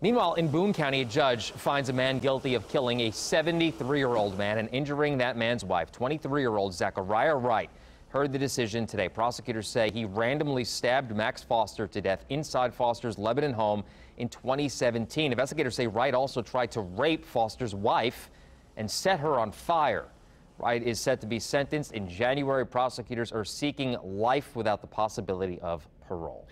Meanwhile, in Boone County, a judge finds a man guilty of killing a 73 year old man and injuring that man's wife. 23 year old Zachariah Wright heard the decision today. Prosecutors say he randomly stabbed Max Foster to death inside Foster's Lebanon home in 2017. Investigators say Wright also tried to rape Foster's wife and set her on fire. Wright is set to be sentenced in January. Prosecutors are seeking life without the possibility of parole.